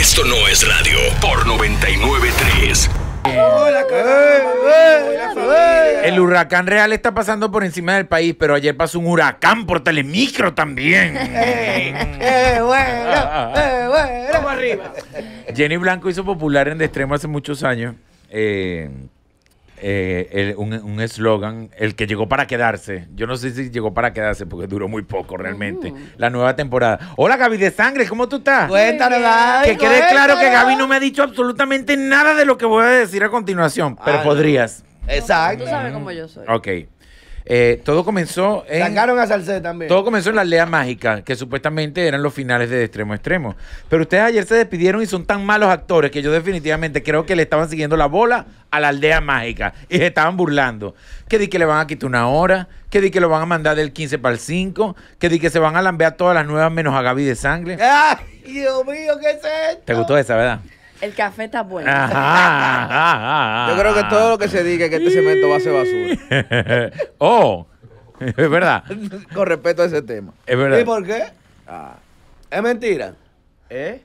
Esto no es radio por 993. Hola, El huracán real está pasando por encima del país, pero ayer pasó un huracán por telemicro también. ¡Eh, bueno! ¡Eh, bueno! Vamos arriba. Jenny Blanco hizo popular en De Extremo hace muchos años eh, eh, el- un un eslogan, el que llegó para quedarse. Yo no sé si llegó para quedarse porque duró muy poco realmente. La nueva temporada. Hola Gaby de Sangre, ¿cómo tú estás? Cuéntanos, Que quede claro que. Gaby no me ha dicho absolutamente nada de lo que voy a decir a continuación, pero Ah, no. podrías. Exacto. Tú sabes cómo yo soy. Ok. Eh, todo comenzó en... Sacaron a también. Todo comenzó en la aldea mágica, que supuestamente eran los finales de extremo a extremo. Pero ustedes ayer se despidieron y son tan malos actores que yo definitivamente creo que le estaban siguiendo la bola a la aldea mágica y se estaban burlando. Que di que le van a quitar una hora, que di que lo van a mandar del 15 para el 5, que di que se van a lambear todas las nuevas menos a Gaby de sangre. ¡Ay, Dios mío, qué es esto! ¿Te gustó esa, verdad? El café está bueno. Ajá, ajá, ajá. Yo creo que todo lo que se diga es que este cemento va a ser basura. oh, es verdad, Con respecto a ese tema. es verdad. ¿Y por qué? Ah. Es mentira. ¿Eh?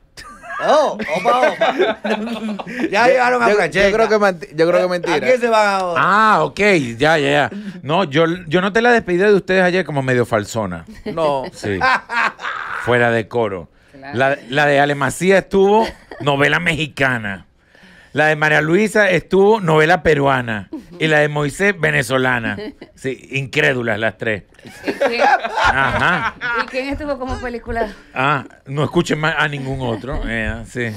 Oh, opa, opa. ya llegaron a Yo, Francesca. yo creo que yo creo que ¿A mentira. quién se van ahora? Ah, ok, ya, ya, ya. No, yo, yo noté la despedida de ustedes ayer como medio falsona. No. Sí. Fuera de coro. La, la de Ale Macía estuvo novela mexicana. La de María Luisa estuvo novela peruana. Y la de Moisés venezolana. Sí, incrédulas las tres. ¿Y quién, Ajá. y quién estuvo como película? Ah, no escuchen más a ningún otro. Eh, sí.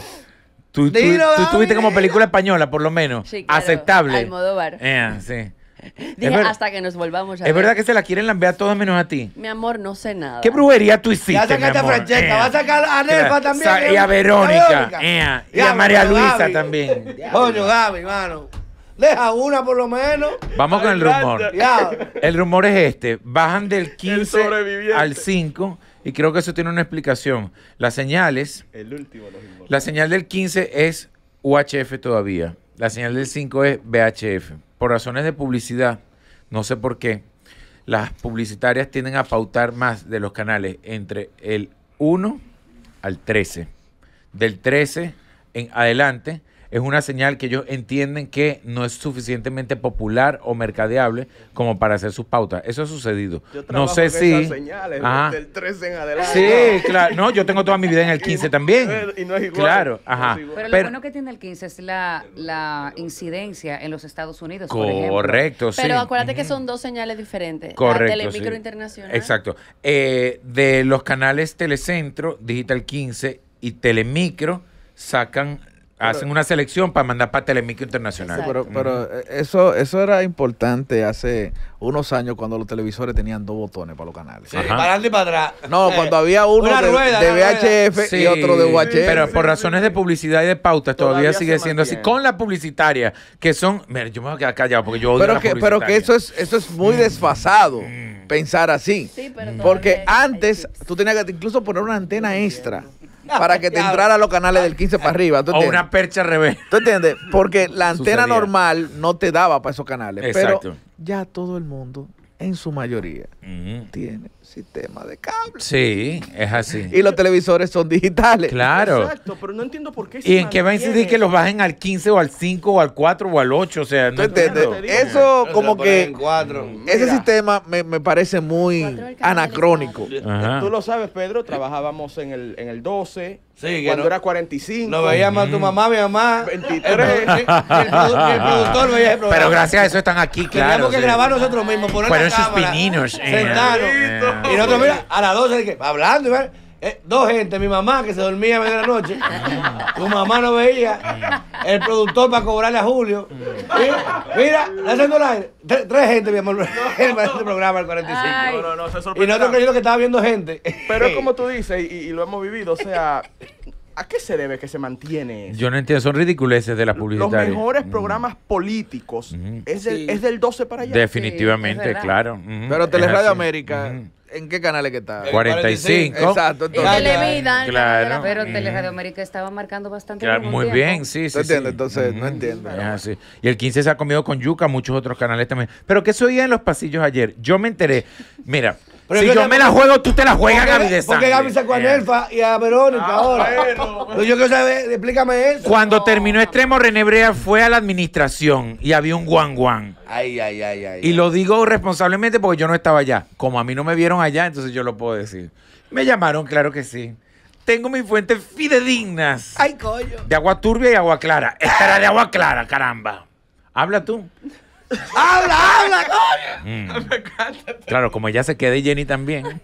Tú, tú, Dilo, tú estuviste como película española, por lo menos. Sí, claro, Aceptable. Almodóvar. Eh, sí. Dije, es ver- hasta que nos volvamos a Es ver. verdad que se la quieren lambear todas menos a ti. Mi amor, no sé nada. ¿Qué brujería tú hiciste, Ya sacaste a? Francesca, Eh, va a sacar a Nelfa también, sa-. Y a Verónica. Verónica. eh, y a María Luisa Gaby. también. Coño, Gaby, mano. Deja una por lo menos. Vamos con el rumor. El rumor es este. Bajan del 15 sobreviviente. al 5 y creo que eso tiene una explicación. Las señales, El último los la señal del 15 es UHF todavía. La señal del 5 es VHF. Por razones de publicidad, no sé por qué, las publicitarias tienden a pautar más de los canales entre el 1 al 13. Del 13 en adelante es una señal que ellos entienden que no es suficientemente popular o mercadeable como para hacer sus pautas. Eso ha sucedido. no sé si... Ajá. Del 13 en adelante. Sí, claro. No, yo tengo toda mi vida en el 15 también. Y no es igual. Claro, ajá. igual. Pero lo Pero- bueno que tiene el 15 es la, la incidencia en los Estados Unidos, por ejemplo. Correcto, sí. Pero acuérdate que son dos señales diferentes. Correcto. La Telemicro sí. Internacional. Exacto. Eh, de los canales Telecentro, Digital 15 y Telemicro sacan, hacen una selección para mandar para Telemicro Internacional. Pero, pero eh, eso, eso era importante hace unos años cuando los televisores tenían dos botones para los canales. Sí, Ajá. para adelante y para atrás. No, Eh, cuando había uno de, rueda, de. VHF Sí, y otro de UHF. Pero por razones de publicidad y de pautas todavía, Todavía sigue siendo así. Con la publicitaria, que son. Mira, yo me voy a quedar callado porque yo odio pero la que, pero que eso es, eso es muy desfasado, pensar así. Sí, pero Porque antes tú tenías que incluso poner una antena extra para que te entrara a los canales del 15 para arriba. ¿tú O una percha al revés. ¿Tú entiendes? Porque la antena Sucedía. normal no te daba para esos canales. Exacto. Pero ya todo el mundo, en su mayoría, tiene sistema de cable. Sí, es así. Y los televisores son digitales. Claro. Exacto, pero no entiendo por qué. ¿Y en qué va a incidir que los bajen al 15 o al 5 o al 4 o al 8? O sea, ¿Tú no entiendo. Eso como lo que... cuatro. Ese Mira. sistema me, me parece muy anacrónico. Ajá. Tú lo sabes, Pedro, trabajábamos en el, en el 12, Sí, cuando no- era 45. Nos veía más tu mamá, mi mamá. 23. El, el el productor veía el programa. Pero gracias a eso están aquí, claro. Teníamos que sí. grabar nosotros mismos, poner Fueron la sus cámara, pininos, eh. Sentarnos. Eh. Y nosotros, mira, a las 12, que, hablando, eh, dos gente, mi mamá que se dormía a media de la noche, tu mamá no veía, el productor para cobrarle a Julio. Y, mira, haciendo el aire. Tres, tres gente, mi amor, en este programa, el 45. Ay. No, no, no, se Y nosotros creyendo que estaba viendo gente. Pero es como tú dices, y, y lo hemos vivido, o sea, ¿a qué se debe que se mantiene eso? Yo no entiendo, son ridiculeces de la Los publicitaria. mejores Mm. programas políticos es, del, Sí. es del 12 para allá. Definitivamente, Sí, claro. Ujú, Pero es Teleradio. América. ¿En qué canales que está? 45. Exacto. Y Entonces, Televida. Claro. Pero Mm. Teleradio América estaba marcando bastante Claro, muy tiempo. bien, sí, sí. ¿Tú entiendes? sí. Entonces, no Ujú. entiendo. Es así. Y el 15 se ha comido con yuca, muchos otros canales también. Pero ¿qué se oía en los pasillos ayer? Yo me enteré. Mira, Pero si yo me la juego, tú te la juegas, Gaby de Porque Gaby sacó a Eh. Nelfa y a Verónica Ah, ahora. bueno. Pero yo quiero saber, explícame eso. Cuando terminó Extremo, René Brea fue a la administración y había un guan guan. Ay, ay, ay, ay. Y lo digo responsablemente porque yo no estaba allá. Como a mí no me vieron allá, entonces yo lo puedo decir. Me llamaron, claro que sí. Tengo mis fuentes fidedignas. Ay, coño. De agua turbia y agua clara. Esta era de agua clara, caramba. Habla tú. ¡Habla, habla, coño! Mm. Claro, como ella se queda y Jenny también,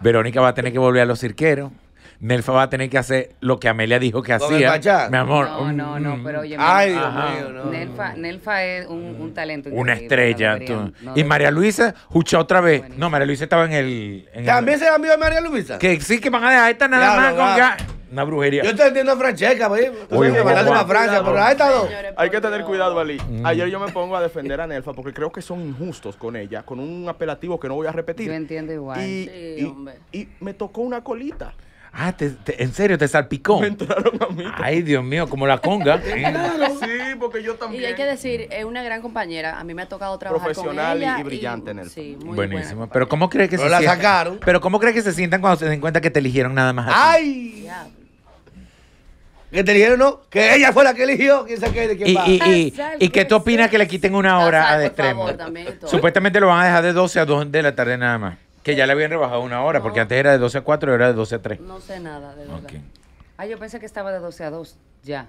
Verónica va a tener que volver a los cirqueros. Nelfa va a tener que hacer lo que Amelia dijo que Con el hacía. Mi amor. No, no, no, pero oye, Ay, Dios mío, no. Nelfa, Nelfa es un, un talento Una estrella. tú. no y María Luisa, escucha otra vez. Buenísimo. No, María Luisa estaba en el. en el- ¿También se cambió de María Luisa? que sí, que van a dejar esta nada más con Una brujería. Yo te entiendo a Francesca, pues. Tú sabes que mandarle guau. a Francia, pero a estas dos. Hay que tener cuidado, Ali. Mm. Ayer yo me pongo a defender a Nelfa porque creo que son injustos con ella, con un apelativo que no voy a repetir. Yo entiendo igual. Y, Sí, y- hombre. y me tocó una colita. Ah, te- te- en serio, te salpicó. Me entraron a mí. Ay, Dios mío, como la conga. Sí, porque yo también. Y hay que decir, es una gran compañera. A mí me ha tocado trabajar Profesional con y- ella. y brillante, Nelson. Sí, muy Buenísimo. buena Pero ¿cómo crees que Pero se la sientan? sacaron. Pero ¿cómo crees que se sientan cuando se den cuenta que te eligieron nada más? ¡Ay! Que te dijeron, no, que ella fue la que eligió. ¿Quién sabe qué? ¿De quién Y, va? y, y, ¿y qué que tú opinas que le quiten una hora a de favor, extremo? también y. Supuestamente lo van a dejar de 12 a 2 de la tarde nada más. Que ya le habían rebajado una hora, porque No. antes era de 12 a 4 y ahora de 12 a 3. No sé nada, de verdad. Ok. Ah, yo pensé que estaba de 12 a 2, ya.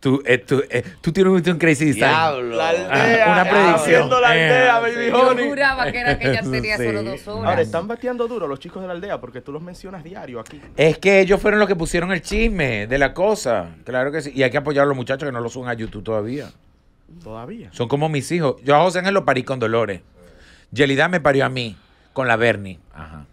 Tú, eh, tú, eh, tú tienes un crazy design. Diablo. La Ah, aldea. una predicción. La aldea, Eh, baby Yo honey. juraba que era que ella tenía Sí. solo dos horas. Ahora, están bateando duro los chicos de la aldea porque tú los mencionas diario aquí. Es que ellos fueron los que pusieron el chisme de la cosa. Claro que sí. Y hay que apoyar a los muchachos que no lo suben a YouTube todavía. Todavía. Son como mis hijos. Yo a José Ángel lo parí con Dolores. Yelida me parió a mí con la Bernie. Ajá.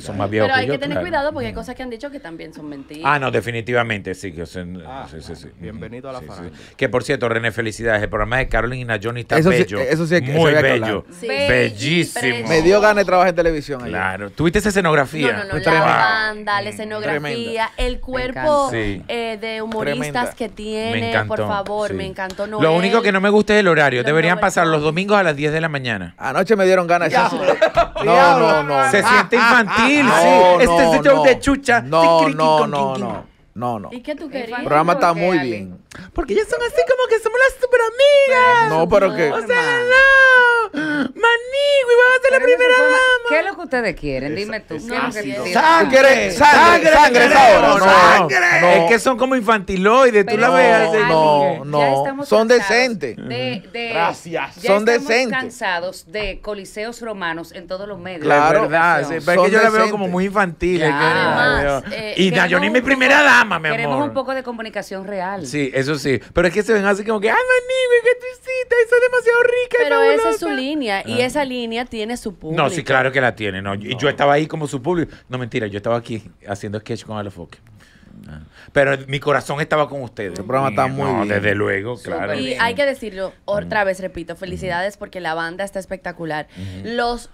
Son más viejos Pero hay yo, que tener claro. cuidado porque hay cosas que han dicho que también son mentiras. Ah, no, definitivamente, sí. Que, son- Ah, sí, sí, sí. bienvenido a la Sí, sí. farándula. Que por cierto, René, felicidades. El programa de Carolina Johnny está Eso sí- bello. eso sí hay que- Muy bello. Sí. Bellísimo. Me dio ganas de trabajar en televisión ayer. Claro. ¿Tuviste esa escenografía? No, no, no, la tremendo. banda, la escenografía, el cuerpo eh, de humoristas Tremenda. que tiene, Me encantó. por favor, sí. me encantó Lo único que no me gusta es el horario. Deberían pasar los domingos a las 10 de la mañana. Anoche me dieron ganas No, no, no. Se siente infantil, Sí. Este es el show no. de chucha. No, no, no. No, no. ¿Y qué tú querías? El programa está ¿Por qué, muy Ale? bien. Porque ellas son así como que somos las super amigas. No, pero que. O sea, no. Manigui, vas a ser la primera dama. ¿Qué es lo que ustedes quieren? Dime tú. ¿qué es lo que ácido. tú quieres? ¡Sangre! ¿Quieres sangre? Sangre es ahora. No, No, no. no. Es que son como infantiloides. Tú Pero, la no, ves. No, no. estamos Son decentes. De, de- Gracias. ya Son estamos decentes. cansados de coliseos romanos en todos los medios. Claro. es verdad, sí, pero es que yo la veo como muy infantil. eh, y Queremos Dayoni un mi primera dama, mi amor. Queremos un poco de comunicación real. Sí, eso sí. Pero es que se ven así como que, ay, Manigui, ¿qué tú hiciste? Eso es demasiado rica. Pero esa es su fabulosa". línea y esa línea tiene su público. No, sí, claro que la tiene. No, y yo estaba ahí como su público. No, mentira, yo estaba aquí haciendo sketch con Alofoque. Ah. Pero mi corazón estaba con ustedes. El programa está muy No, bien. Desde luego, claro. Y hay que decirlo otra vez, repito, felicidades porque la banda está espectacular. Los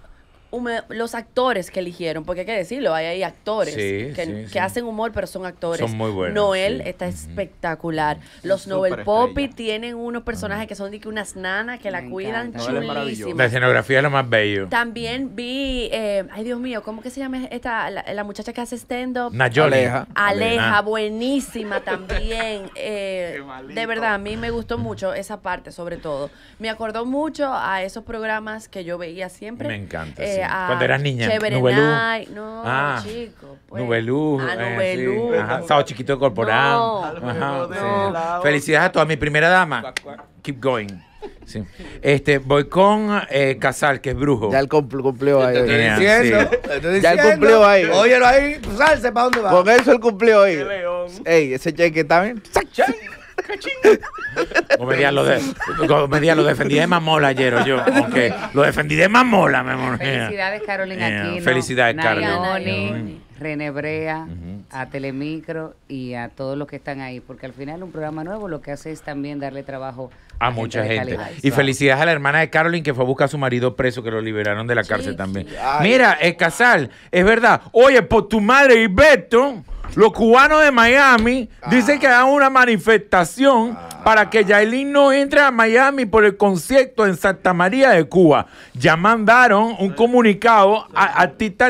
los actores que eligieron, porque hay que decirlo, hay, hay actores Sí, que, sí, que sí. hacen humor, pero son actores. Son muy buenos, Noel sí. está espectacular. Los Súper Noel Poppy estrella. tienen unos personajes que son de que unas nanas que la Me cuidan encanta. Maravilloso. La chulísimas. escenografía es lo más bello. También vi, eh, ay Dios mío, ¿cómo que se llama esta, la, la muchacha que hace stand-up? Aleja. Aleja, buenísima también. Eh, de verdad, a mí me gustó mucho esa parte, sobre todo. Me acordó mucho a esos programas que yo veía siempre. Me encanta, Eh, sí. a Cuando eras niña, Chévere Nubelú. No, Ah, chico. pues. Nubelú. A eh, sí. Nubelú. Ajá, Sábado chiquito de corporal. No. Ajá, sí. la- Felicidades a toda mi primera dama. Keep going. Sí. Este, voy con eh, Casal, que es brujo. Ya él cumpl- cumplió ahí. Te estoy Yeah, diciendo, sí. te estoy Ya diciendo. cumplió ahí. Óyelo ahí, salse, ¿para dónde va? Con eso él cumplió ahí. Ey, ese cheque está bien. Comedia lo, de, comedia lo defendí de mamola ayer, o yo. Aunque lo defendí de mamola, mi amor. Felicidades, Carolina Yeah, felicidades, Carolina. Nayoni, Nayoni. René Brea, Ujú. a Telemicro y a todos los que están ahí. Porque al final un programa nuevo lo que hace es también darle trabajo A mucha gente. Y felicidades a la hermana de Carolyn que fue a buscar a su marido preso, que lo liberaron de la cárcel también. Ay. Mira, es Casal, es verdad. Oye, por tu madre y Beto, Los cubanos de Miami dicen que hagan una manifestación para que Yailin no entre a Miami por el concierto en Santa María de Cuba. Ya mandaron un comunicado a, a Tita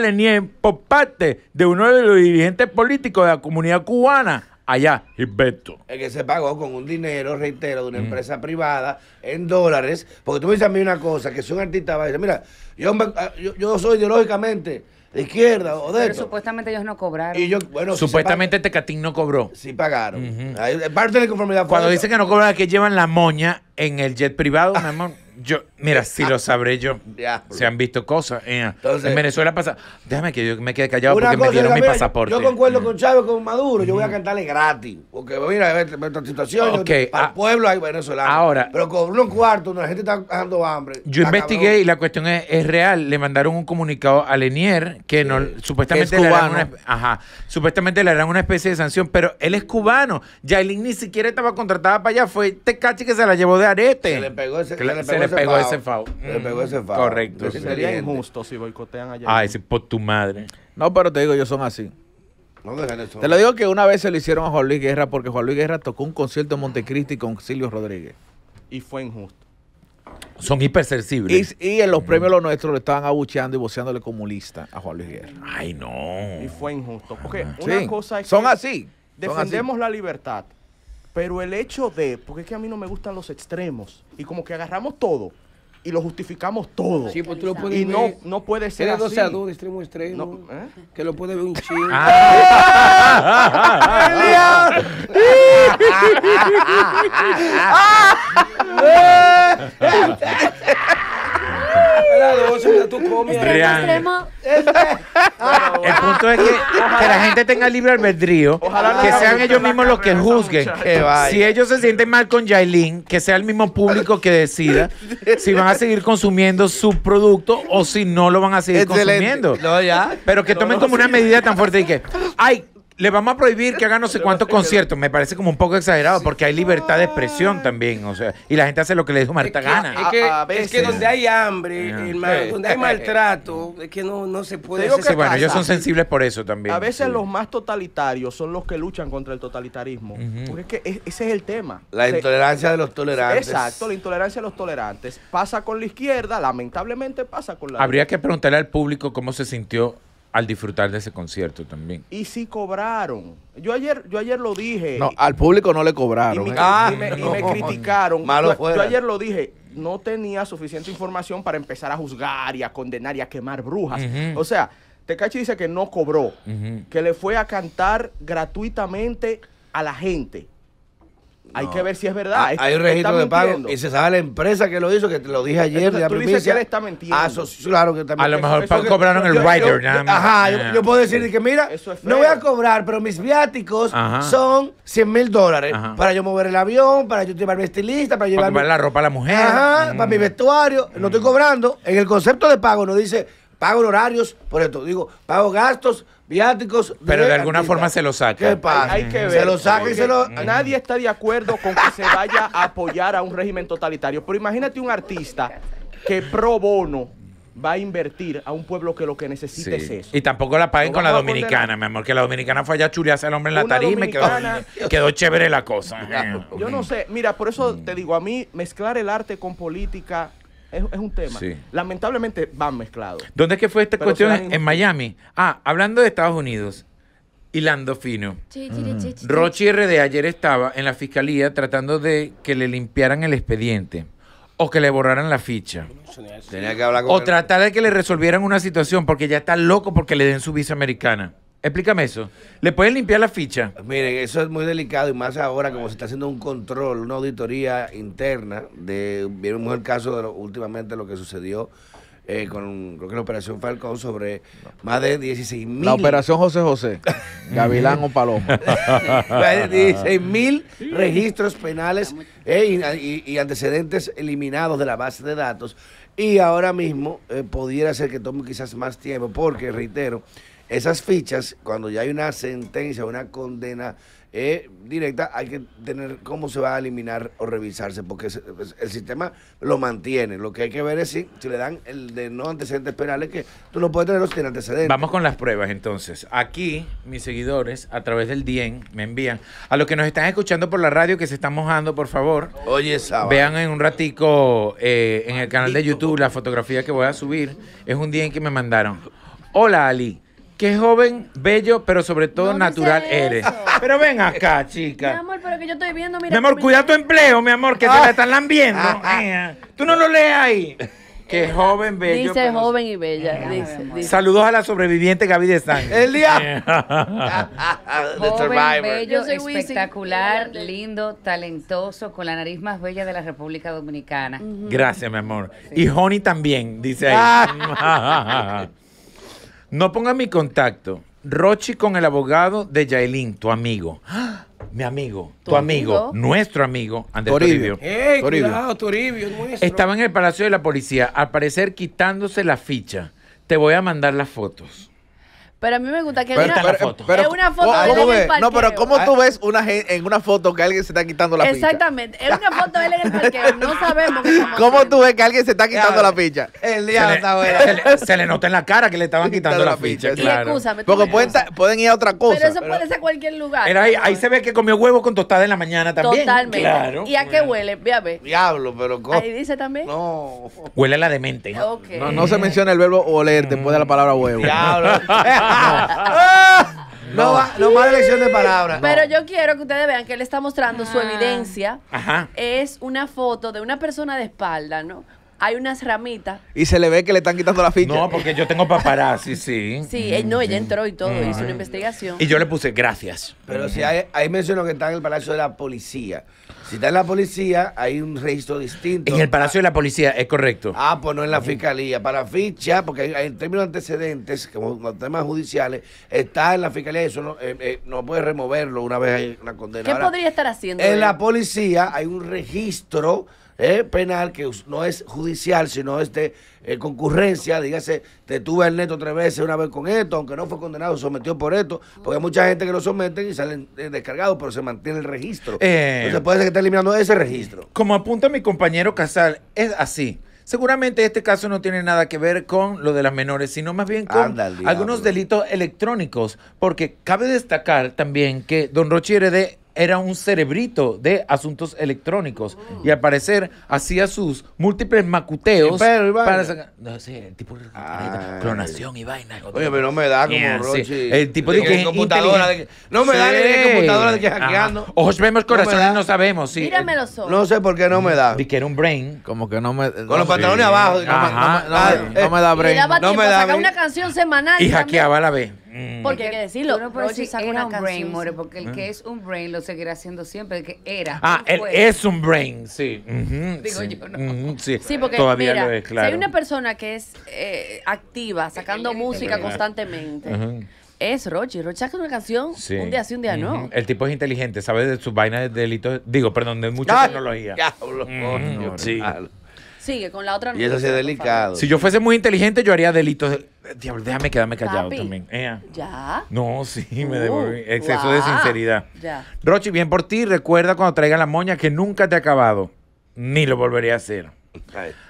por parte de uno de los dirigentes políticos de la comunidad cubana allá, Gilberto. Es que se pagó con un dinero, reitero, de una empresa privada en dólares. Porque tú me dices a mí una cosa, que si un artista va a decir, mira, yo, ah, yo, yo soy ideológicamente de izquierda o de Pero esto. supuestamente ellos no cobraron. Y yo, bueno, si Supuestamente Tecatín no cobró. sí pagaron. Parte de la conformidad Cuando dicen que no cobran, que llevan la moña en el jet privado, mi amor. Yo, mira, si lo sabré yo. Ya. Se han visto cosas. eh, Entonces- en Venezuela pasa. Déjame que yo me quede callado porque me dieron mi pasaporte. Yo concuerdo con Chávez, con Maduro, yo voy a cantarle gratis. Porque mira, esta esta situación, yo- Ok, para ah, el pueblo hay venezolanos. ahora- Pero con unos cuartos, donde la gente está dando hambre. Yo investigué cabrón. y la cuestión es, es real. Le mandaron un comunicado a Lenier que no, supuestamente Que le harán una, ajá, supuestamente le harán una especie de sanción, pero él es cubano. Yailin ni siquiera estaba contratada para allá, fue Tecachi que se la llevó de arete. Se le pegó ese, Que le- se le pegó ese fao. Le pegó ese Mm, fao. correcto. Es Sí. Sería injusto si boicotean allá. Ay, sí, por tu madre. No, pero te digo, ellos son así. No dejan eso. Te lo digo que una vez se lo hicieron a Juan Luis Guerra porque Juan Luis Guerra tocó un concierto en Montecristi con Silvio Rodríguez. Y fue injusto. Son hipersensibles. Y, y en los premios los nuestros le estaban abucheando y voceándole comunista a Juan Luis Guerra. Ay, no. Y fue injusto. Porque una Sí, cosa es son que así. son defendemos la libertad, pero el hecho de, porque es que a mí no me gustan los extremos, y como que agarramos todo y lo justificamos todo. Sí, pues tú lo puedes y no, ver. no puede ser Tiene así. 12 a 2 de extremo a extremo. No, ¿eh? Que lo puede ver un chingo. Ah. Era 12, mira, tú comes. Extremo, Extremo. El punto es que, que la gente tenga libre albedrío, Ojalá que sean ellos mismos los que juzguen. Si ellos se sienten mal con Yailin, que sea el mismo público que decida si van a seguir consumiendo su producto o si no lo van a seguir Excelente. consumiendo. No, ya. Pero que tomen como una medida tan fuerte y que, ay, le vamos a prohibir que hagan no sé cuántos conciertos. Me parece como un poco exagerado porque hay libertad de expresión también. O sea, y la gente hace lo que le Es marta que, gana. es que- A- a es veces. que donde hay hambre, Ah. hermano, Sí. donde hay maltrato, es que no, no se puede ellos son sensibles por eso también. A veces sí. los más totalitarios son los que luchan contra el totalitarismo. Porque es que es- ese es el tema. La intolerancia de los tolerantes. Exacto, la intolerancia de los tolerantes. Pasa con la izquierda, lamentablemente pasa con la Habría que preguntarle al público cómo se sintió al disfrutar de ese concierto también. Y sí cobraron. Yo ayer, yo ayer lo dije. No, al público no le y, cobraron. me, ¿eh? Ah, y me- y no. me criticaron. Malo yo, fuera. yo ayer lo dije. No tenía suficiente información para empezar a juzgar y a condenar y a quemar brujas. O sea, Tecachi dice que no cobró, que le fue a cantar gratuitamente a la gente. Hay No. que ver si es verdad. Hay un registro de pago mintiendo. y se sabe la empresa que lo hizo, que te lo dije ayer. Entonces, de tú dices primicia. que él está mintiendo. Ah, eso sí, claro que está A lo mejor eso cobraron el Yo- yo- rider, yo- más. Ajá, yo, yo puedo decir que mira, es no voy a cobrar, pero mis viáticos Ajá. son 100 mil dólares Ajá. para yo mover el avión, para yo llevar mi estilista, para Para llevar mi- la ropa a la mujer. Ajá, Mm. para mi vestuario. No estoy cobrando. En el concepto de pago no dice pago horarios, por esto digo, pago gastos, viáticos. Pero de alguna forma se lo saca. ¿Qué pasa? Hay, hay que ver. Se lo saca y se lo. Nadie está de acuerdo con que se vaya a apoyar a un régimen totalitario. Pero imagínate un artista que pro bono va a invertir a un pueblo que lo que necesita es eso. Y tampoco la paguen con la dominicana, mi amor, que la dominicana fue allá a chulearse al hombre en la Una tarima y quedó, quedó chévere la cosa. Yo no sé, mira, por eso te digo, a mí mezclar el arte con política es, es un tema. Sí. Lamentablemente van mezclados. ¿Dónde es que fue esta Pero cuestión? En, Miami. Ah, hablando de Estados Unidos, hilando fino. Chi, chi, chi, chi, Rochi RD ayer estaba en la fiscalía tratando de que le limpiaran el expediente o que le borraran la ficha. Tenía que hablar con O tratar de que le resolvieran una situación porque ya está loco porque le den su visa americana. Explícame eso. ¿Le pueden limpiar la ficha? Miren, eso es muy delicado y más ahora como se está haciendo un control, una auditoría interna de, vieron el caso de lo- últimamente lo que sucedió eh, con, creo que la operación Falcón sobre más de 16 mil. La operación José José. Gavilán o Paloma. 16 mil registros penales eh, y, y- y antecedentes eliminados de la base de datos. Y ahora mismo eh, pudiera ser que tome quizás más tiempo, porque reitero, esas fichas, cuando ya hay una sentencia, una condena eh, directa, hay que tener cómo se va a eliminar o revisarse, porque es- es- el sistema lo mantiene. Lo que hay que ver es si, si le dan el de no antecedentes penales, que tú no puedes tenerlo sin antecedentes. Vamos con las pruebas entonces. Aquí mis seguidores a través del DIEN me envían. A los que nos están escuchando por la radio que se están mojando, por favor, Oye, esa vean en un ratico eh, en el canal de YouTube la fotografía que voy a subir. Es un DIEN que me mandaron. Hola Ali, qué joven, bello, pero sobre todo No natural eres. Pero ven acá, Mi chica. amor, pero que yo estoy viendo, mira. Mi amor, mi- cuida tu empleo, mi amor, que te la están lambiendo. Eh, Tú no lo lees ahí. Qué joven, bello. Dice pero- joven y bella. Dice, dice. Saludos a la sobreviviente Gaby de San. El día. The Joven, Survivor. bello, espectacular, lindo, talentoso, con la nariz más bella de la República Dominicana. Gracias, mi amor. Y Honey también, dice ahí. No ponga mi contacto. Rochi con el abogado de Yailin, tu amigo. ¡Ah! Mi amigo, tu, ¿Tu amigo, amigo? nuestro amigo, Andrés Toribio. Toribio. ¡Ey, Toribio. cuidado, Toribio! es nuestro. Estaba en el Palacio de la Policía, al parecer quitándose la ficha. Te voy a mandar las fotos. Pero a mí me gusta que Pero- una, está la foto. es una foto ¿cómo- de él cómo en el ves? No, pero. ¿cómo tú ves una en una foto que alguien se está quitando la ficha? Exactamente. Es una foto de él en el parqueo. No sabemos ¿Cómo tú ves que alguien se está quitando la ficha? El le, está bueno. se le- se le nota en la cara que le estaban quitando la ficha. Y claro. excúsame. Porque me pueden, ir a otra cosa. Pero eso puede ser cualquier lugar. Era ahí, ahí se ve que comió huevo con tostada en la mañana también. Totalmente. Claro. ¿Y a qué huele? Ve a ver. Diablo, pero ¿cómo? Ahí dice también. No. Huele a la demente. Ok. No, no se menciona el verbo oler después de la palabra huevo. Diablo. no, va, no más elección de palabras. Pero yo quiero que ustedes vean que él está mostrando su evidencia. Ajá. Es una foto de una persona de espalda, ¿no? Hay unas ramitas. Y se le ve que le están quitando la ficha. No, porque yo tengo paparazzi, sí. Sí, eh, no, ella entró y todo, hizo una investigación. Y yo le puse gracias. Pero si hay, ahí mencionó que está en el Palacio de la Policía. Si está en la policía, hay un registro distinto. En el Palacio de la Policía, es correcto. Ah, pues no en la fiscalía. Para ficha, porque hay, hay en términos de antecedentes, como los temas judiciales, está en la fiscalía y eso no, eh, eh, no puede removerlo una vez hay una condena. ¿Qué Ahora, podría estar haciendo? En él? la policía hay un registro eh, penal que no es judicial, sino es de eh, concurrencia. Dígase, te tuve el neto tres veces, una vez con esto, aunque no fue condenado, se sometió por esto. Porque hay mucha gente que lo someten y salen eh, descargados, pero se mantiene el registro. Eh. Entonces puede ser que esté eliminando ese registro. Como apunta mi compañero Casal, es así. Seguramente este caso no tiene nada que ver con lo de las menores, sino más bien con algunos delitos electrónicos. Porque cabe destacar también que Don Rochi RD era un cerebrito de asuntos electrónicos y al parecer hacía sus múltiples macuteos Y y para sacar... No sé, el tipo de Ay. clonación y vaina. Oye, pero no me da como Yeah, Rochi. sí. El tipo de que es computadora. de que- no me da ni de computadora de que Ajá. hackeando. Ojos vemos, No corazones da. no sabemos. Sí. Mírame los ojos. No sé por qué no me da. Di que era un brain. Como que no me. Con los pantalones abajo. No me- Ajá. no me- No, no me da Y brain. daba no me da sacar brin- una canción semanal. Y hackeaba a la vez. Mm. Porque hay que decirlo. Tú no puedes Rochi decir saca era una un canción. brain, more, porque el que es un brain lo seguirá haciendo siempre, el que era. Ah, él es un brain, sí. Digo sí. yo, no. Sí. Sí, porque Todavía mira, lo es, claro. si hay una persona que es eh, activa, sacando música constantemente, es Rochi. Rochi saca una canción Sí. un día sí, un día no. El tipo es inteligente, sabe de sus vainas de delitos, digo, perdón, de mucha Ay, tecnología. Diablo, Mm, sí. Sigue con la otra Y eso sí es delicado. Si yo fuese muy inteligente, yo haría delitos. de- Diablo, déjame quedarme callado Papi. también. Ea. favor. Ya. No, sí, me Uh, devolví. Exceso de sinceridad. Ya. Rochi, bien por ti. Recuerda cuando traiga la moña que nunca te ha acabado. Ni lo volvería a hacer.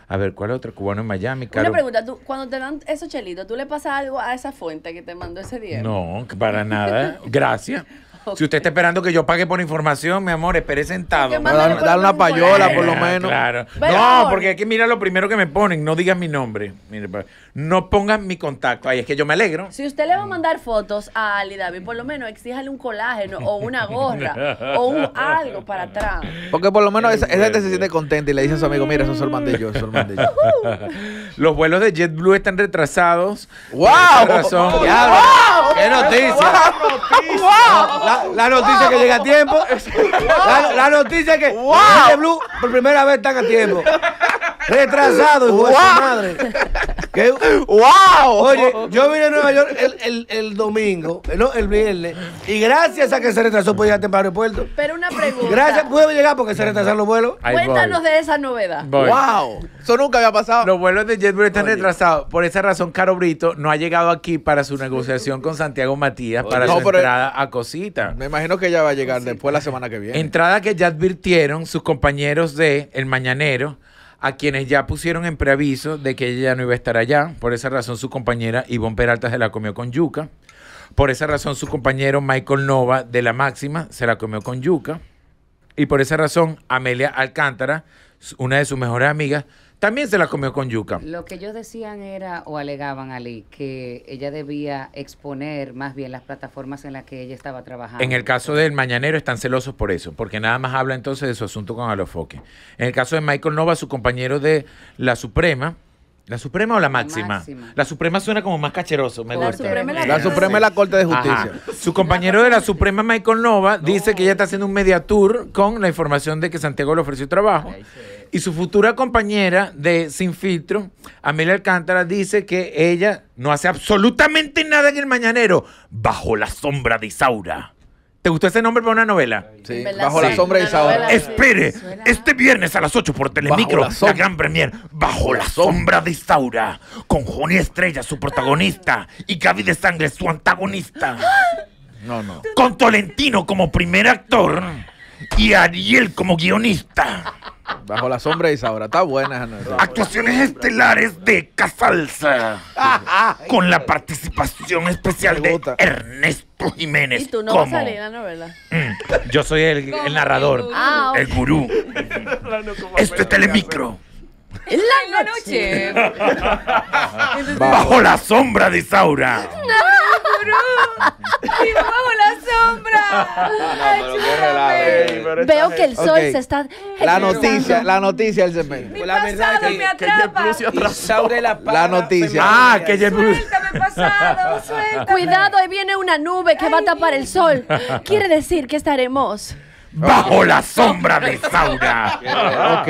A ver, ¿cuál otro cubano en Miami? Una Caro? pregunta, tú, cuando te dan esos chelitos, ¿tú le pasas algo a esa fuente que te mandó ese día? No, para nada. Gracias. Si usted está esperando que yo pague por información, mi amor, espere sentado. Por dale lo una payola, por lo menos. Claro. Pero- No, porque aquí mira lo primero que me ponen, no digas mi nombre. Mire, pa- no pongan mi contacto. Ahí es que yo me alegro. Si usted le va a mandar fotos a Ali David, por lo menos exíjale un colágeno o una gorra o un algo para atrás. Porque por lo menos esa, esa gente se siente contenta y le dice a su amigo, mira, lo mandé yo. Los vuelos de JetBlue están retrasados. ¡Wow! Por esa razón. Diablo, ¡Qué noticia! La, la noticia que llega a tiempo. La, la noticia que wow. Blue por primera vez están a tiempo. Retrasado, hijo de su madre. ¡Wow! Oye, yo vine a Nueva York el, el, el domingo, eh, no, el viernes, y gracias a que se retrasó pude llegar temprano al aeropuerto. Pero una pregunta. Gracias, pude llegar porque se retrasaron los vuelos. Ahí voy. Cuéntanos de esa novedad. Voy. ¡Wow! Eso nunca había pasado. Los vuelos de JetBlue están retrasados. Por esa razón, Caro Brito no ha llegado aquí para su negociación con Santiago Matías para No, su entrada a Cosita. Me imagino que ella va a llegar después la semana que viene. Entrada que ya advirtieron sus compañeros de El Mañanero, a quienes ya pusieron en preaviso de que ella ya no iba a estar allá. Por esa razón, su compañera Ivonne Peralta se la comió con yuca. Por esa razón, su compañero Michael Nova de La Máxima se la comió con yuca. Y por esa razón, Amelia Alcántara, una de sus mejores amigas, también se la comió con yuca. Lo que ellos decían era, o alegaban, Ali, que ella debía exponer más bien las plataformas en las que ella estaba trabajando. En el caso del Mañanero están celosos por eso, porque nada más habla entonces de su asunto con Alofoque. En el caso de Michael Nova, su compañero de La Suprema, ¿la Suprema o la Máxima? Máxima. La Suprema suena como más cacheroso, me La gusta. Suprema La Suprema es la Corte de Justicia. Ajá. Su compañero de la Suprema, Michael Nova, dice que ella está haciendo un mediatour con la información de que Santiago le ofreció trabajo. Y su futura compañera de Sin Filtro, Amelia Alcántara, dice que ella no hace absolutamente nada en el mañanero bajo la sombra de Isaura. ¿Te gustó ese nombre para una novela? Sí, bajo la sombra de Isaura. Espere, este viernes a las 8 por Telemicro, Bajo la la, gran premier, Bajo la sombra de Isaura, con Joni Estrella, su protagonista, y Gaby de Sangre, su antagonista, No, no. con Tolentino como primer actor y Ariel como guionista. Bajo la sombra de Isaura. Está buena esa. Actuaciones estelares de Casalza, con la participación especial de. Ernesto Jiménez. Y tú no vas a salir en la novela. Mm, Yo soy el, el narrador, Ah, el gurú. Este telemicro. En la noche. Bajo la sombra de Isaura. Veo que el sol Ok. se está. La noticia, la noticia del segmento. Pues la verdad pasado que, me atrapa. Isaura la, La noticia. Ah, que JetBlue. Suéltame pasado, suelta. Cuidado, ahí viene una nube que va a tapar el sol. Quiere decir que estaremos. Bajo la sombra de Isaura. Ok.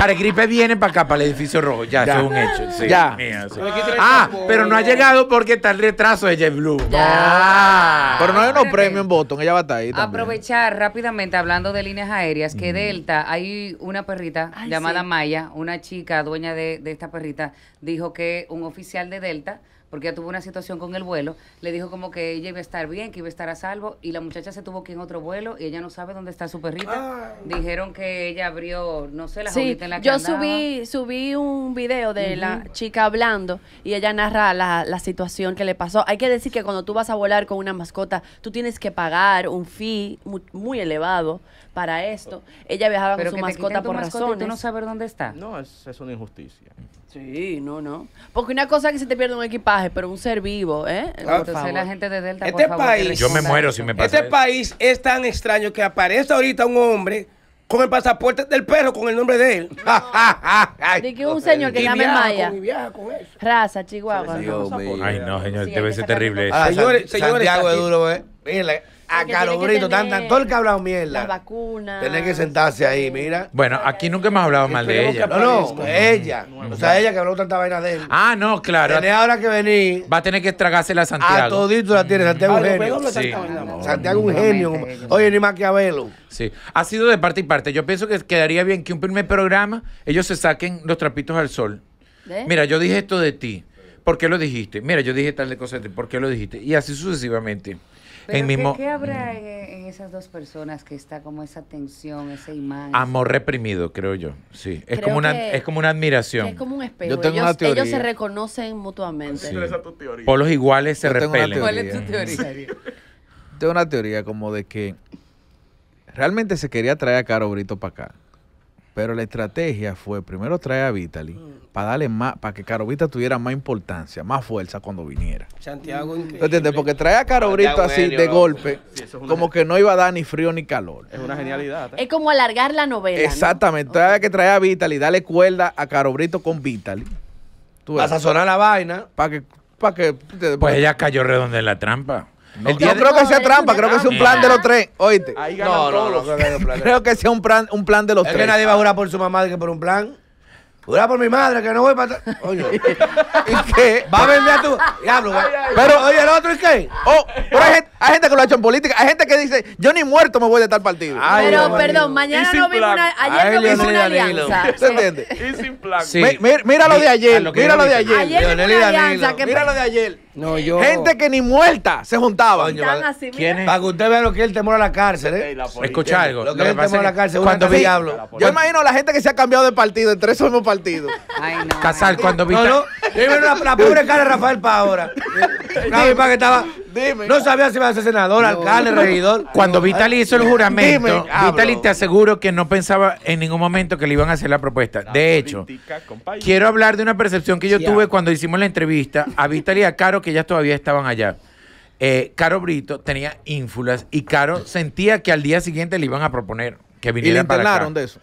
Caregripe viene para acá, para el edificio rojo. Ya, Ya. eso es un hecho. sí. Ya. Sí. Ah, pero no ha llegado porque está el retraso de JetBlue. Ya. Pero no hay unos premios en Boston. Ella va a estar ahí también. Aprovechar rápidamente, hablando de líneas aéreas, que Delta, hay una perrita Ay, llamada sí. Maya, una chica dueña de, de esta perrita, dijo que un oficial de Delta, porque ella tuvo una situación con el vuelo, le dijo como que ella iba a estar bien, que iba a estar a salvo, y la muchacha se tuvo que ir en otro vuelo y ella no sabe dónde está su perrita. Dijeron que ella abrió, no sé, la Sí, en la que yo andaba. subí, subí un video de la chica hablando y ella narra la, la situación que le pasó. Hay que decir que cuando tú vas a volar con una mascota, tú tienes que pagar un fee muy, muy elevado para esto. Ella viajaba Pero con su mascota por mascota y razones. tú no sabes dónde está. No, es, es una injusticia. Sí, no, no. Porque una cosa es que se te pierde un equipaje, pero un ser vivo, ¿eh? Por Entonces favor. la gente de Delta, por Este favor, que país- Yo me muero si me pasa Este eso. país es tan extraño que aparece ahorita un hombre con el pasaporte del perro con el nombre de él. De que un señor que llame Maya. con- con eso. Raza, Chihuahua. Dios. Ay, no, señor, Sí, debe ser terrible eso. Ah, Señores, señores, Santiago es duro, ¿eh? Mira, a Caro Brito, tan, tan, todo el que ha hablado mierda. Las vacunas. Tiene que sentarse ahí, mira. Bueno, aquí nunca hemos hablado mal de ella. No, no, ella. O sea, ella que habló tanta vaina de él. Ah, no, claro. Tiene ahora que venir. Va a tener que tragársela a A Santiago. todito la tiene. Santiago un genio. Santiago un genio. Oye, ni Maquiavelo. Sí, ha sido de parte y parte. Yo pienso que quedaría bien que un primer programa ellos se saquen los trapitos al sol. Mira, yo dije esto de ti. ¿Por qué lo dijiste? Mira, yo dije tal de cosas de ti. ¿Por qué lo dijiste? Y así sucesivamente. Pero en ¿qué- mismo ¿qué, habrá en, en esas dos personas que está como esa tensión, ese imán? amor reprimido, creo yo. Sí, es Creo como una es como una admiración. Es como un espejo. Yo tengo ellos, una teoría. ellos se reconocen mutuamente. Sí. Polos iguales se Yo repelen. ¿Cuál es tu teoría? Tengo una teoría como de que realmente se quería traer a Caro Brito para acá. Pero la estrategia fue primero traer a Vitaly para darle más, para que Caro Brito tuviera más importancia, más fuerza cuando viniera. Santiago, ¿Tú entiendes? Porque traer a Caro Brito Santiago así genio, de loco. golpe, Sí, es como que no iba a dar ni frío ni calor. Es una genialidad. ¿eh? Es como alargar la novela. ¿no? Exactamente. Entonces había que traer a Vitaly, darle cuerda a Caro Brito con Vitaly. Tú Para ves, sazonar la vaina. para que, para que. Pues ella cayó redonda en la trampa. No, el día no creo que sea trampa, es creo que sea un plan de los tres. Oíste. Ahí ganan No, no, todos no. creo que sea un plan, un plan de los Es que tres. nadie va a jurar por su mamá de que por un plan. Jura por mi madre que no voy para atrás. Oye, ¿Y qué? va a vender a tu. Diablo. Pero, oye, el otro, ¿y qué? Oh, pero hay gente, hay gente que lo ha hecho en política. Hay gente que dice, yo ni muerto me voy de tal partido. Ay, Pero, Dios perdón, mañana no vimos una, Ay, ayer no vimos una alianza. ¿Se entiende? Y sin plan. Sí. Mi- mi- mira lo de ayer. lo Mira lo de ayer. Ayer vimos Leonel y una alianza que Mira lo de ayer. No, yo. Gente que ni muerta se juntaban. Coño, están va- así, mira. ¿Quién es? Para que usted vea lo que es el temor a la cárcel, ¿eh? Escucha algo. Lo que Lo es el temor a la cárcel, cuando vi, diablo. Yo imagino a la gente que se ha cambiado de partido entre esos mismos partidos. Ay, no. Casal, cuando vi No, no. Yo la, la pobre cara de Rafael Pa ahora. Que estaba. Dime. No sabía si iba a ser senador, alcalde, regidor. Cuando Vitali hizo el juramento. Vitali te aseguro que no pensaba en ningún momento que le iban a hacer la propuesta. De hecho, quiero hablar de una percepción que yo tuve ah. cuando hicimos la entrevista a Vitali y a Caro, que ellas todavía estaban allá. Eh, Caro Brito tenía ínfulas y Caro sentía que al día siguiente le iban a proponer que Y le viniera para acá. de eso.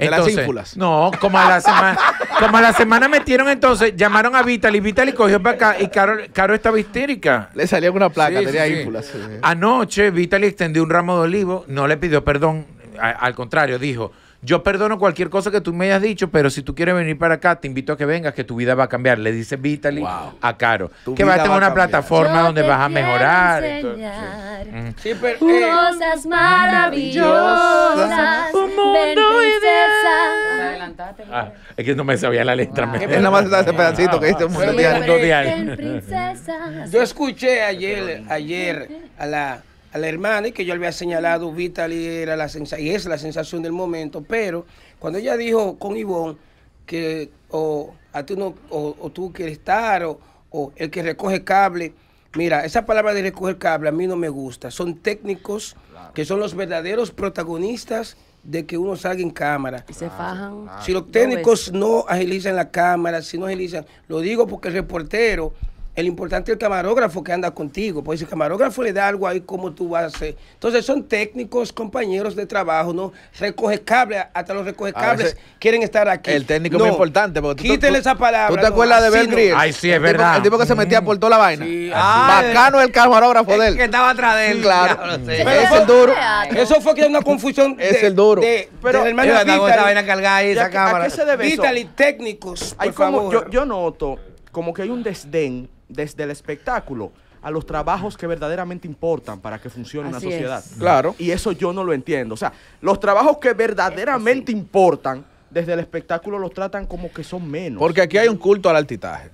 De las Entonces, ínfulas. No, como a la semana, como a la semana metieron entonces, llamaron a Vitali, Vitali cogió para acá y Caro, Caro estaba histérica. Le salía una placa, Sí, tenía sí, ínfulas. sí. Anoche Vitali extendió un ramo de olivo, no le pidió perdón, a- al contrario, dijo, yo perdono cualquier cosa que tú me hayas dicho, pero si tú quieres venir para acá, te invito a que vengas, que tu vida va a cambiar. Le dice Vitali a Caro, Tu que va a tener va una cambiar. plataforma Yo donde vas a mejorar. enseñar Mm. Sí, pero. eh, Cosas maravillosas. Ven, princesa. Adelantate. Ah, es que no me sabía la letra. me- Él nada más está ese pedacito que dice un mira, mundial. Ven, princesa. Yo escuché ayer, ayer a la, a la hermana y que yo le había señalado, Vitaly era la sensación, y es la sensación del momento, pero cuando ella dijo con Ivonne que o a tú no, o, o tú quieres estar, o, o el que recoge cable, mira, esa palabra de recoger cable a mí no me gusta, son técnicos que son los verdaderos protagonistas de que uno salga en cámara. Y se fajan. Si los técnicos no agilizan la cámara, si no agilizan, lo digo porque el reportero, el importante es el camarógrafo que anda contigo, pues si el camarógrafo le da algo ahí, ¿cómo tú vas a hacer? Entonces son técnicos, compañeros de trabajo, ¿no? Recoge cable, hasta los recoge cables quieren estar aquí. El técnico es muy importante. Porque tú- Quítele tú- esa palabra. ¿Tú te no, acuerdas de no. Grylls? Ay, sí, es El tipo- verdad. El tipo que se metía por toda la vaina. Sí, Ah, Bacano el camarógrafo de Es que él. estaba atrás de él. Claro. Sí. Pero Es el duro. Eso fue que una confusión. Es el duro. De, Pero- de andaba con esa vaina cargada ahí, ¿Y a esa qué- a cámara. qué se debe eso? Vitaly, técnicos, Hay por como, favor. yo, yo noto como que hay un desdén desde el espectáculo a los trabajos que verdaderamente importan para que funcione Así una sociedad. es. Claro. Y eso yo no lo entiendo. O sea, los trabajos que verdaderamente importan, desde el espectáculo los tratan como que son menos. Porque aquí hay un culto al altitaje.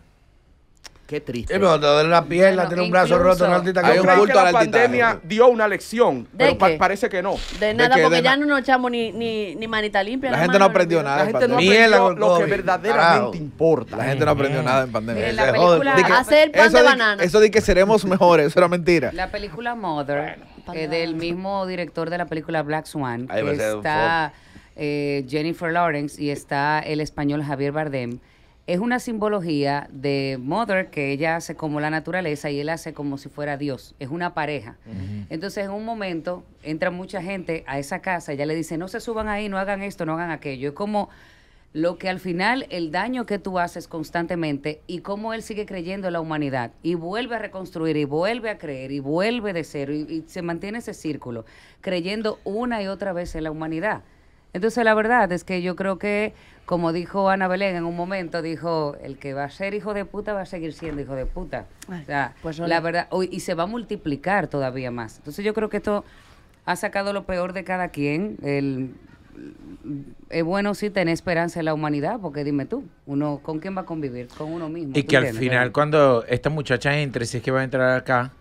Qué triste. Sí, pero te duele una pierna, Bueno, tiene un brazo roto, una altita Hay un que la pandemia dio una lección, ¿De pero pa- parece que no. De nada, que porque de ya na- no nos echamos ni, ni, ni manita limpia. La gente no aprendió nada. La en gente no aprendió lo que verdaderamente importa. La gente no aprendió nada en pandemia. La película, Hacer pan eso de banana. Eso de que seremos mejores, eso era mentira. La película Mother, eh, del mismo director de la película Black Swan, está eh, Jennifer Lawrence y está el español Javier Bardem, es una simbología de Mother que ella hace como la naturaleza y él hace como si fuera Dios. Es una pareja. Entonces, en un momento entra mucha gente a esa casa y ella le dice, no se suban ahí, no hagan esto, no hagan aquello. Es como lo que al final el daño que tú haces constantemente y cómo él sigue creyendo en la humanidad y vuelve a reconstruir y vuelve a creer y vuelve de cero y, y se mantiene ese círculo creyendo una y otra vez en la humanidad. Entonces la verdad es que yo creo que, como dijo Ana Belén en un momento, dijo, el que va a ser hijo de puta va a seguir siendo hijo de puta. Ay, O sea, pues, la verdad, y se va a multiplicar todavía más. Entonces yo creo que esto ha sacado lo peor de cada quien. El, es bueno sí tener esperanza en la humanidad, porque dime tú, uno ¿con quién va a convivir? Con uno mismo. Y ¿tú que al final, cuando esta muchacha entre, si es que va a entrar acá,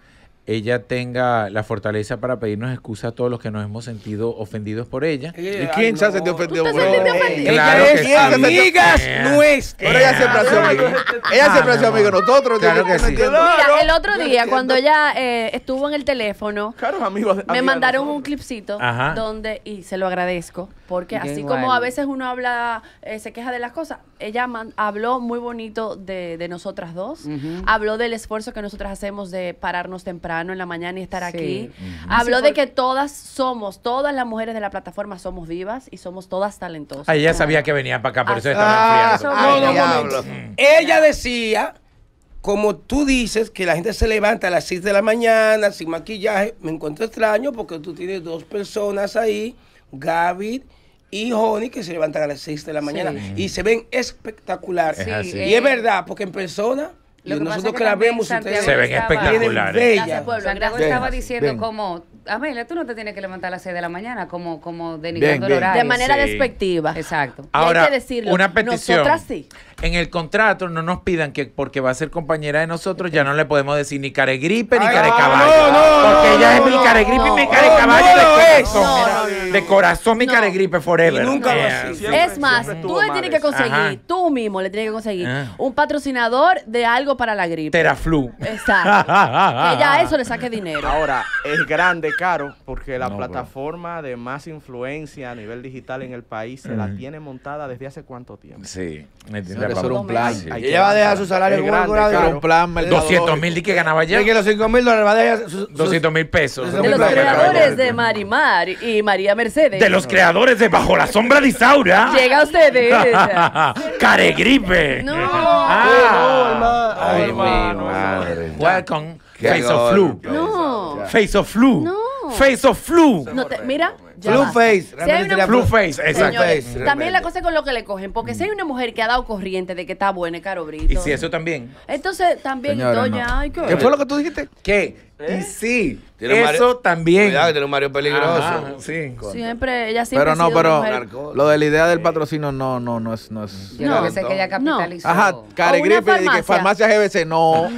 ella tenga la fortaleza para pedirnos excusas a todos los que nos hemos sentido ofendidos por ella. ¿Y Ay, quién se ha sentido ofendido ¿Tú te por ofendido? Claro Ella que sí. amigas Eh. nuestras. Pero ella siempre ha sido amiga. Ella siempre ha sido amiga de nosotros. Claro que sí. Mira, el otro día, cuando ella eh, estuvo en el teléfono, Claro, amigos. me mandaron un clipcito Ajá. donde, y se lo agradezco, porque así igual. como a veces uno habla, eh, se queja de las cosas, ella man- habló muy bonito de, de nosotras dos, habló del esfuerzo que nosotras hacemos de pararnos temprano en la mañana y estar Sí. aquí, habló de que todas somos, todas las mujeres de la plataforma somos vivas y somos todas talentosas. Ah, ella sabía que venía para acá, por eso Ah, estaba Ah. No, no, diablo. Ella decía, como tú dices, que la gente se levanta a las 6 de la mañana sin maquillaje. Me encuentro extraño porque tú tienes dos personas ahí, Gaby y Honey, que se levantan a las 6 de la mañana y se ven espectacular. Es así. Y es verdad, porque en persona, Lo que nosotros que, que la vemos, ustedes Se ven espectaculares. Santiago estaba diciendo ven. como, Amelia, tú no te tienes que levantar a las 6 de la mañana, como, como denigrando el horario. De manera sí. despectiva. Exacto. Y hay Ahora, que decirlo. una petición. Nosotras sí. En el contrato no nos pidan que porque va a ser compañera de nosotros ya no le podemos decir ni caregripe ni Ay, carecaballo. no, no, porque no, ella no, es mi no, caregripe y mi no, carecaballo no de corazón. No, mira, no, no, de corazón mi No. caregripe forever. Y nunca lo hacía. Siempre- es más, tú le tienes que conseguir, Ajá. tú mismo le tienes que conseguir Ah. un patrocinador de algo para la gripe. Teraflu. Exacto. que ya eso le saque dinero. Ahora, es grande, caro, porque la No, plataforma de más influencia a nivel digital en el país se la tiene montada desde hace cuánto tiempo. Sí. me entiende, era un plan. Sí. Y ella va a dejar su salario Es en un grande, grado. Era un plan mercadológico. 200 mil di que ganaba ya. De que los 5 mil dólares va a dejar su- su- 200 mil pesos. De los creadores de Marimar y María Mercedes. De los creadores de Bajo la Sombra de Isaura. Llega a ustedes. Caregripe. No. Ah. Ay, mi hermano, madre. Welcome. Face of flu. No. Face of flu. No. Face of flu. No te- mira, ya Blue basta. face. Si hay una Blue face, exacto. Señores, face, también realmente. la cosa es con lo que le cogen, porque si hay una mujer que ha dado corriente de que está buena, es Caro Brito. Y si eso también. Entonces también, Señora, doña, no. ay, ¿qué? ¿Qué fue lo que tú dijiste? ¿Qué? Y sí. Tiene un Mario- Eso también. Cuidado que tiene un Mario peligroso. Ajá, sí. Siempre, ella siempre Pero ha no, sido una pero mujer- lo de la idea del patrocinio no, no, no es, no es. Yo No. no, sé que ella capitalizó. Ajá, O caregripe, una de que farmacia. farmacia GBC, no.